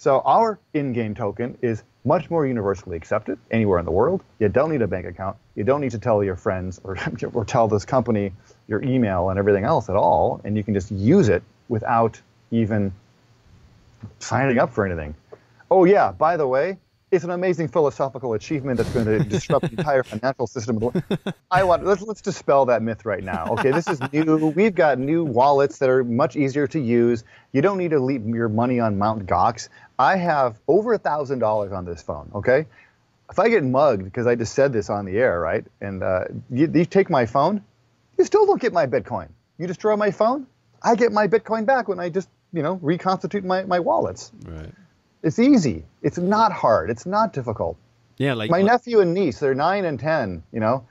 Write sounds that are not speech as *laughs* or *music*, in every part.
So our in-game token is much more universally accepted anywhere in the world. You don't need a bank account. You don't need to tell your friends or, *laughs* or tell this company your email and everything else at all, and you can just use it without even signing up for anything. Oh yeah, by the way, it's an amazing philosophical achievement that's going *laughs* to disrupt the entire financial system. I want let's let's dispel that myth right now. Okay, this is new. We've got new wallets that are much easier to use. You don't need to leave your money on Mount Gox. I have over a thousand dollars on this phone. Okay, if I get mugged because I just said this on the air, right? And uh, you, you take my phone, you still don't get my Bitcoin. You destroy my phone, I get my Bitcoin back when I just you know reconstitute my my wallets. Right. It's easy. It's not hard. It's not difficult. Yeah, like my nephew and niece, they're nine and ten. You know,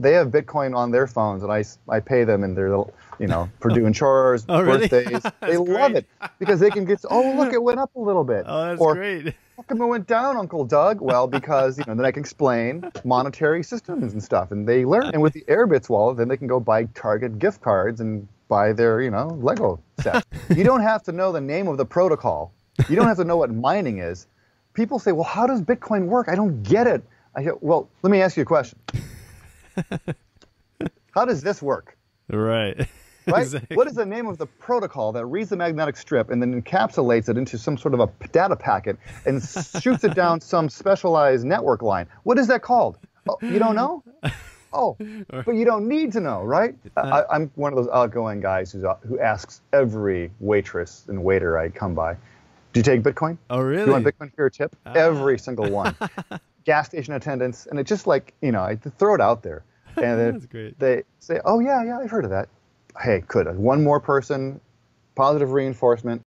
they have Bitcoin on their phones, and I, I pay them in their you know *laughs* for doing chores, oh, really? birthdays. *laughs* they love it because they can get oh look it went up a little bit. Oh, that's or, great. How come it went down, Uncle Doug? Well, because you know then I can explain monetary systems and stuff, and they learn. And with the Airbitz wallet, then they can go buy Target gift cards and buy their you know Lego set. *laughs* you don't have to know the name of the protocol you don't have to know what mining is. People say, well, how does Bitcoin work? I don't get it. I go, well, let me ask you a question. *laughs* how does this work? Right. *laughs* Right? Exactly. What is the name of the protocol that reads the magnetic strip and then encapsulates it into some sort of a data packet and shoots it down *laughs* some specialized network line? What is that called? Oh, you don't know? Oh, but you don't need to know, right? Uh, I, am one of those outgoing guys who's, uh, who asks every waitress and waiter I come by, do you take Bitcoin? Oh, really? Do you want Bitcoin for your tip? Ah. Every single one. *laughs* Gas station attendants, and it just like you know, I throw it out there, and *laughs* great. they say, "Oh yeah, yeah, I've heard of that." Hey, could one more person, positive reinforcement,